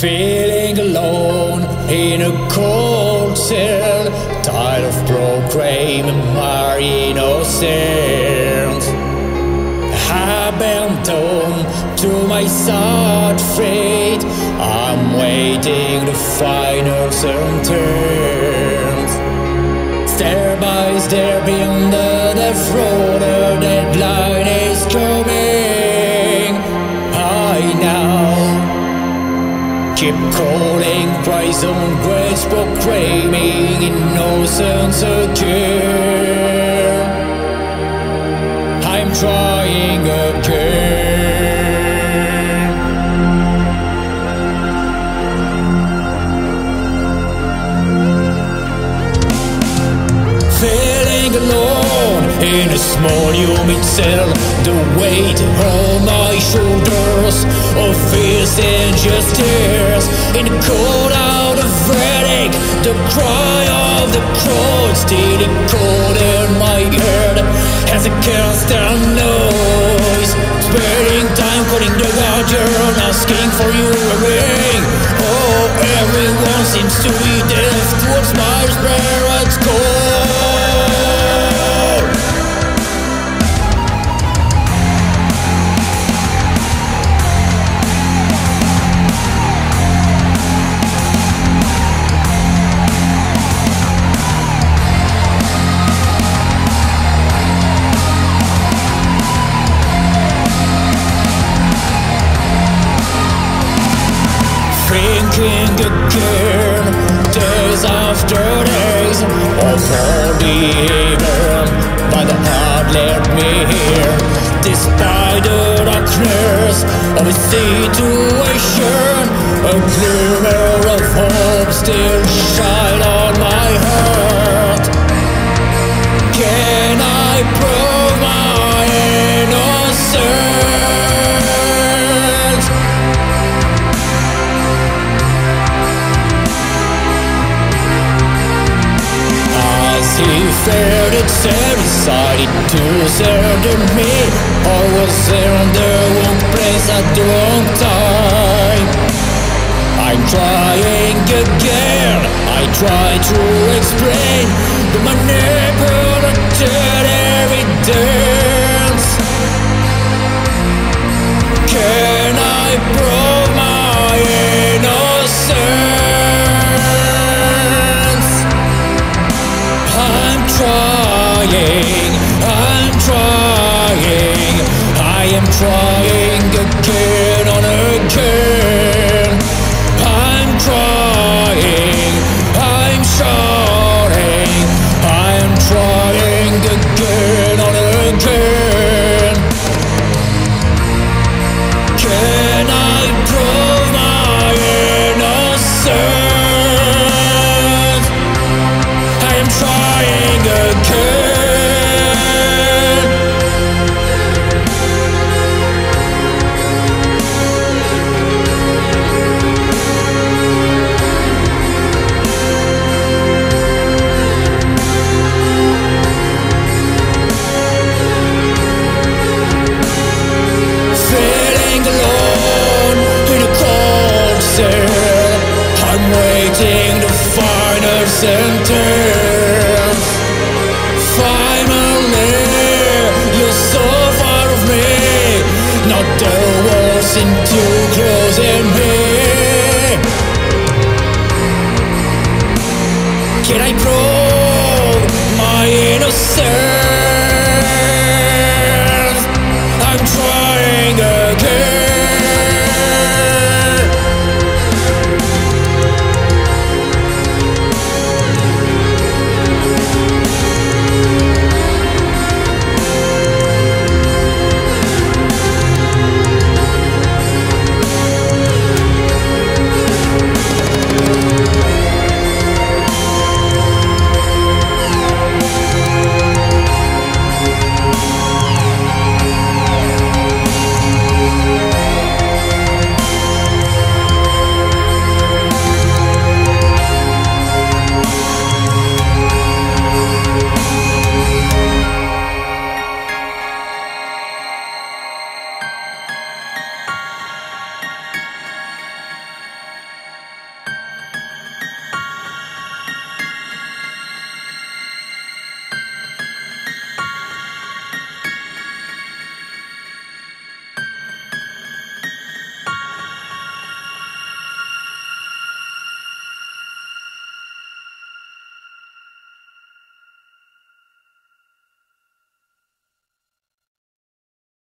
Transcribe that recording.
Feeling alone in a cold cell, tired of proclaiming my innocence. Abandoned to my sad fate, I'm waiting the final sentence. Stare by stare beyond the death road, the deadline is coming. Keep calling Christ on grace, proclaiming innocence again. I'm trying again. In a small humid cell, the weight on my shoulders of fears and just tears. In the cold out of verdict, the cry of the crowd still echoed in my head Thinking again, days after days of all behavior, but the heart led me here. Despite the darkness of a situation, he felt it set decided to desert me Or was there on the wrong place at the wrong time I'm trying again I try to explain. The manipulated evidence trying, I'm trying, I am trying Can I prove my innocence?